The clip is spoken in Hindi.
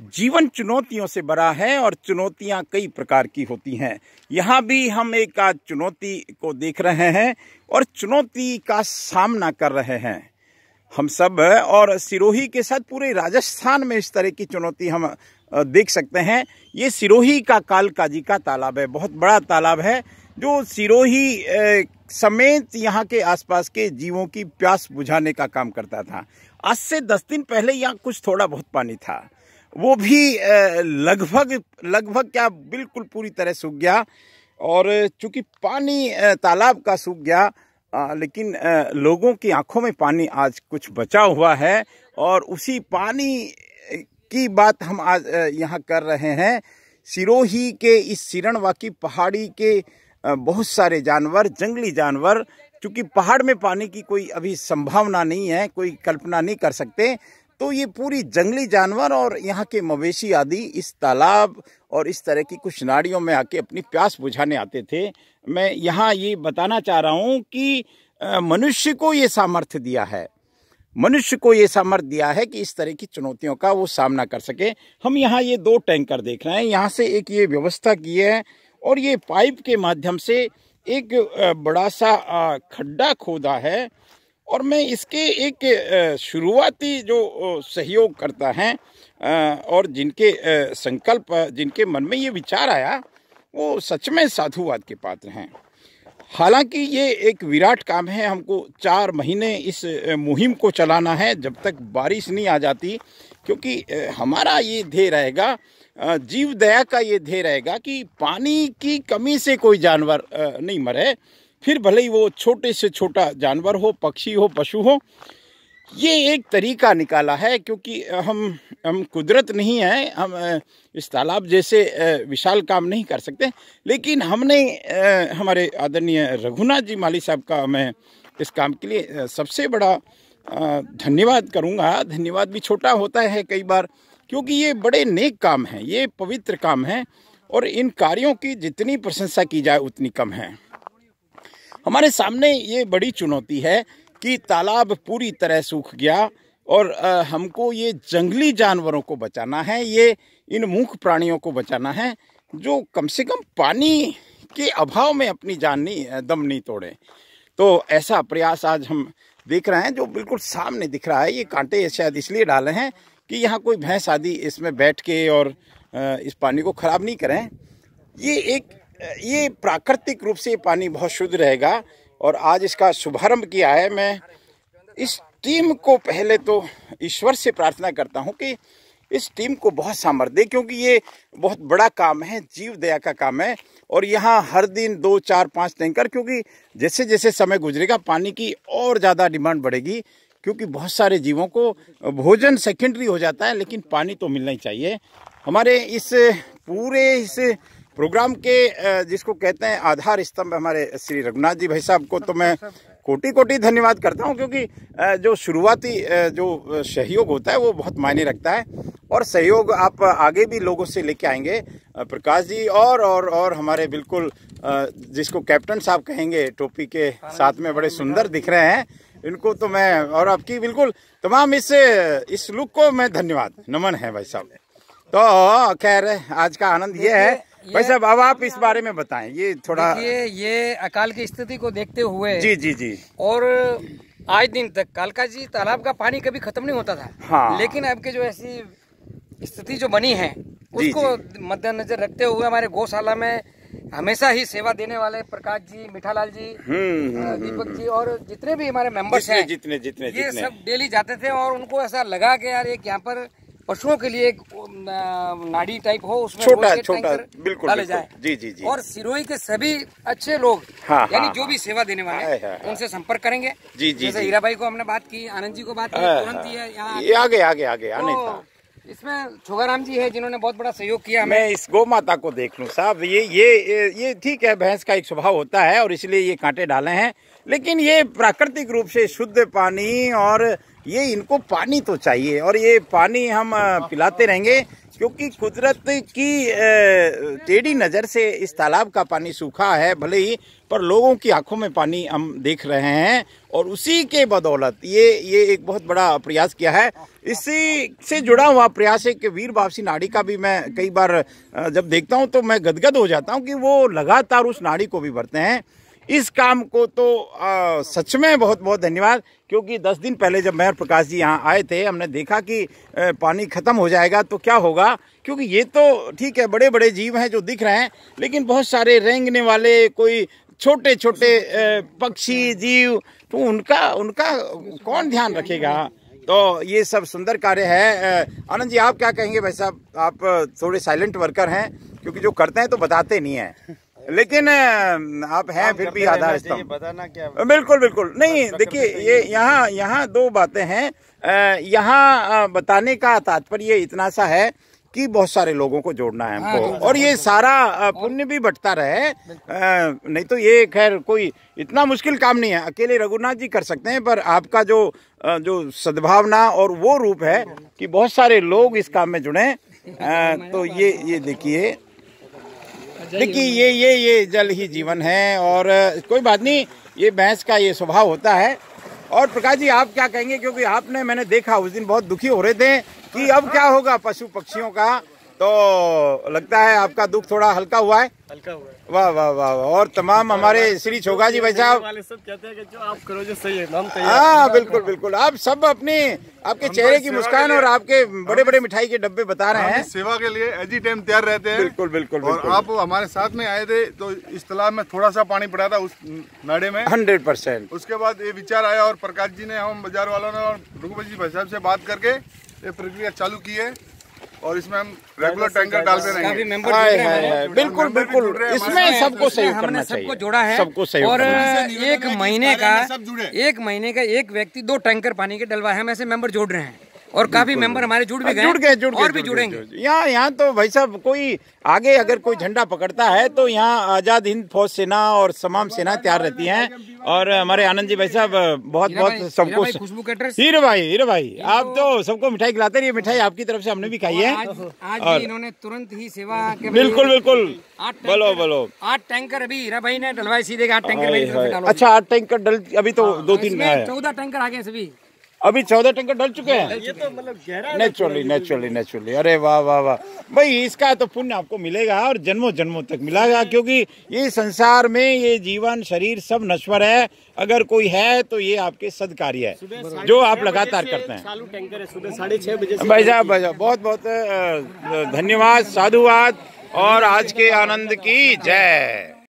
जीवन चुनौतियों से बड़ा है और चुनौतियाँ कई प्रकार की होती हैं। यहाँ भी हम एक आज चुनौती को देख रहे हैं और चुनौती का सामना कर रहे हैं। हम सब और सिरोही के साथ पूरे राजस्थान में इस तरह की चुनौती हम देख सकते हैं। ये सिरोही का कालका जी का तालाब है, बहुत बड़ा तालाब है, जो सिरोही समेत यहाँ के आसपास के जीवों की प्यास बुझाने का काम करता था। आज से दस दिन पहले यहाँ कुछ थोड़ा बहुत पानी था। वो भी लगभग लगभग क्या बिल्कुल पूरी तरह सूख गया और चूँकि पानी तालाब का सूख गया लेकिन लोगों की आँखों में पानी आज कुछ बचा हुआ है और उसी पानी की बात हम आज यहाँ कर रहे हैं। सिरोही के इस सिरणवाकी पहाड़ी के बहुत सारे जानवर, जंगली जानवर क्योंकि पहाड़ में पानी की कोई अभी संभावना नहीं है, कोई कल्पना नहीं कर सकते तो ये पूरी जंगली जानवर और यहाँ के मवेशी आदि इस तालाब और इस तरह की कुछ नाड़ियों में आके अपनी प्यास बुझाने आते थे। मैं यहाँ ये बताना चाह रहा हूँ कि मनुष्य को ये सामर्थ्य दिया है। मनुष्य को ये सामर्थ्य दिया है कि इस तरह की चुनौतियों का वो सामना कर सके। हम यहाँ ये दो टैंकर देख रहे हैं। यहाँ से एक ये व्यवस्था की है और ये पाइप के माध्यम से एक बड़ा सा खड्डा खोदा है। और मैं इसके एक शुरुआती जो सहयोग करता है और जिनके संकल्प, जिनके मन में ये विचार आया, वो सच में साधुवाद के पात्र हैं। हालाँकि ये एक विराट काम है, हमको चार महीने इस मुहिम को चलाना है, जब तक बारिश नहीं आ जाती, क्योंकि हमारा ये ध्येय रहेगा जीव दया का ये ध्येय रहेगा कि पानी की कमी से कोई जानवर नहीं मरे। फिर भले ही वो छोटे से छोटा जानवर हो, पक्षी हो, पशु हो, ये एक तरीका निकाला है क्योंकि हम हम कुदरत नहीं है, हम इस तालाब जैसे विशाल काम नहीं कर सकते। लेकिन हमने हमारे आदरणीय रघुनाथ जी माली साहब का मैं इस काम के लिए सबसे बड़ा धन्यवाद करूँगा। धन्यवाद भी छोटा होता है कई बार, क्योंकि ये बड़े नेक काम हैं, ये पवित्र काम हैं और इन कार्यों की जितनी प्रशंसा की जाए, उतनी कम है। हमारे सामने ये बड़ी चुनौती है कि तालाब पूरी तरह सूख गया और हमको ये जंगली जानवरों को बचाना है, ये इन मूख प्राणियों को बचाना है, जो कम से कम पानी के अभाव में अपनी जान नहीं दम नहीं तोड़े। तो ऐसा प्रयास आज हम देख रहे हैं, जो बिल्कुल सामने दिख रहा है, ये कांटे शायद इसलिए डाले हैं कि यहाँ कोई भैंस आदि इसमें बैठ के और इस पानी को ख़राब नहीं करें। ये एक ये प्राकृतिक रूप से पानी बहुत शुद्ध रहेगा और आज इसका शुभारंभ किया है। मैं इस टीम को पहले तो ईश्वर से प्रार्थना करता हूँ कि इस टीम को बहुत सामर्थ्य दे, क्योंकि ये बहुत बड़ा काम है, जीव दया का काम है। और यहाँ हर दिन दो, चार, पाँच टैंकर, क्योंकि जैसे जैसे समय गुजरेगा, पानी की और ज़्यादा डिमांड बढ़ेगी, क्योंकि बहुत सारे जीवों को भोजन सेकेंडरी हो जाता है, लेकिन पानी तो मिलना ही चाहिए। हमारे इस पूरे इस प्रोग्राम के जिसको कहते हैं आधार स्तंभ हमारे श्री रघुनाथ जी भाई साहब को तो मैं कोटि कोटि धन्यवाद करता हूँ, क्योंकि जो शुरुआती जो सहयोग होता है, वो बहुत मायने रखता है। और सहयोग आप आगे भी लोगों से लेके आएँगे प्रकाश जी और और और हमारे बिल्कुल जिसको कैप्टन साहब कहेंगे, टोपी के साथ में बड़े सुंदर दिख रहे हैं, इनको तो मैं और आपकी बिल्कुल तमाम इस इस लुक को मैं धन्यवाद। नमन है भाई साहब। तो खैर, आज का आनंद ये है भाई साहब अब आप इस बारे में बताएँ। ये थोड़ा ये ये अकाल की स्थिति को देखते हुए जी जी जी। और आज दिन तक कालका जी तालाब का पानी कभी खत्म नहीं होता था। हाँ। लेकिन अब के जो ऐसी स्थिति जो बनी है उसको मद्देनजर रखते हुए हमारे गौशाला में हमेशा ही सेवा देने वाले प्रकाश जी मिठालाल जी हम्म, हम्म, हम्म, दीपक जी और जितने भी हमारे मेंबर्स हैं जितने जितने ये जितने। सब डेली जाते थे और उनको ऐसा लगा कि यार एक यहाँ पर पशुओं के लिए एक नाड़ी टाइप हो उसमें छोटा छोटा बिल्कुल डाले जाए। जी जी जी। और सिरोही के सभी अच्छे लोग हाँ, यानी हाँ, जो भी सेवा देने वाले हैं हाँ, उनसे संपर्क करेंगे। जी जी जैसे हीरा भाई को हमने बात की आनंद जी को बात की तुरंत ही। है यहाँ आगे आगे आगे आने था। इसमें छोगाराम जी है जिन्होंने बहुत बड़ा सहयोग किया मैं इस गौ माता को देख लूँ, साहब। ये ये ये ठीक है, भैंस का एक स्वभाव होता है और इसलिए ये कांटे डाले हैं। लेकिन ये प्राकृतिक रूप से शुद्ध पानी और ये इनको पानी तो चाहिए और ये पानी हम पिलाते रहेंगे। क्योंकि कुदरत की टेढ़ी नज़र से इस तालाब का पानी सूखा है, भले ही पर लोगों की आँखों में पानी हम देख रहे हैं और उसी के बदौलत ये ये एक बहुत बड़ा प्रयास किया है। इसी से जुड़ा हुआ प्रयास है कि वीर वापसी नाड़ी का भी मैं कई बार जब देखता हूँ तो मैं गदगद हो जाता हूँ कि वो लगातार उस नाड़ी को भी भरते हैं। इस काम को तो सच में बहुत बहुत धन्यवाद। क्योंकि दस दिन पहले जब मेयर प्रकाश जी यहाँ आए थे, हमने देखा कि पानी खत्म हो जाएगा तो क्या होगा? क्योंकि ये तो ठीक है बड़े बड़े जीव हैं जो दिख रहे हैं, लेकिन बहुत सारे रेंगने वाले, कोई छोटे छोटे पक्षी, जीव तो उनका उनका कौन ध्यान रखेगा? तो ये सब सुंदर कार्य है। आनंद जी, आप क्या कहेंगे भाई साहब? आप थोड़े साइलेंट वर्कर हैं, क्योंकि जो करते हैं तो बताते नहीं है। लेकिन आप हैं फिर भी आधार स्तंभ बताना क्या बिल्कुल बिल्कुल। नहीं देखिए ये यहाँ यहाँ दो बातें हैं। यहाँ बताने का तात्पर्य इतना सा है कि बहुत सारे लोगों को जोड़ना है हमको। हाँ, और ये सारा पुण्य भी बटता रहे। नहीं तो ये खैर कोई इतना मुश्किल काम नहीं है। अकेले रघुनाथ जी कर सकते हैं पर आपका जो जो सद्भावना और वो रूप है कि बहुत सारे लोग इस काम में जुड़े। तो ये ये देखिए। देखिए ये ये ये जल ही जीवन है और कोई बात नहीं ये भैंस का ये स्वभाव होता है। और प्रकाश जी आप क्या कहेंगे? क्योंकि आपने मैंने देखा उस दिन बहुत दुखी हो रहे थे कि अब क्या होगा पशु पक्षियों का। तो लगता है आपका दुख थोड़ा हल्का हुआ है? हल्का हुआ है। वाह वाह वाह और तमाम हमारे श्री छोगा जी भाई साहब। वाले सब कहते हैं कि जो आप करो जो सही है हाँ। बिल्कुल बिल्कुल। आप सब अपने आपके चेहरे की मुस्कान और आपके बड़े बड़े मिठाई के डब्बे बता रहे हैं। सेवा के लिए एजी टाइम तैयार रहते हैं। बिल्कुल बिल्कुल और आप हमारे साथ में आए थे तो इस तालाब में थोड़ा सा पानी पड़ा था उस नाड़े में। Hundred percent. उसके बाद ये विचार आया और प्रकाश जी ने हम बाज़ार वालों ने और रघुपति जी भाई साहब से बात करके ये प्रक्रिया चालू की है। और इसमें हम रेगुलर टैंकर डालते रहेंगे। बिल्कुल बिल्कुल। इसमें सबको सहयोग करना चाहिए। सबको जोड़ा है सबको सहयोग और एक महीने का एक महीने का एक व्यक्ति दो टैंकर पानी के डलवा है हम ऐसे मेंबर जोड़ रहे हैं। और काफ़ी मेंबर हमारे जुड़ भी गए जुड़ गए जुड़ गए और भी जुड़ेंगे। यहाँ यहाँ तो भाई साहब कोई आगे अगर कोई झंडा पकड़ता है तो यहाँ आज़ाद हिंद फौज सेना और तमाम सेना तैयार रहती हैं। और हमारे आनंद जी भाई साहब बहुत बहुत सबको हीरो भाई हीरो भाई आप तो सबको मिठाई खिलाते रहिए मिठाई आपकी तरफ़ से हमने भी खाई है। आज इन्होंने तुरंत ही सेवा बिल्कुल बिल्कुल। बोलो बोलो। आठ टैंकर अभी हीरा भाई ने डलवाई सीधे आठ टैंकर अच्छा आठ टैंकर अभी तो दो तीन चौदह टैंकर आ गए सभी। अभी चौदह टंकर डल चुके हैं। ये तो मतलब नेचुरली नेचुरली नेचुरली अरे वाह वाह वाह। भाई इसका तो पुण्य आपको मिलेगा और जन्मों जन्मों तक मिलेगा क्योंकि ये संसार में ये जीवन शरीर सब नश्वर है। अगर कोई है तो ये आपके सदकार्य है जो आप लगातार करते हैं। भाई साहब भाई साहब बहुत बहुत धन्यवाद साधुवाद और आज के आनंद की जय।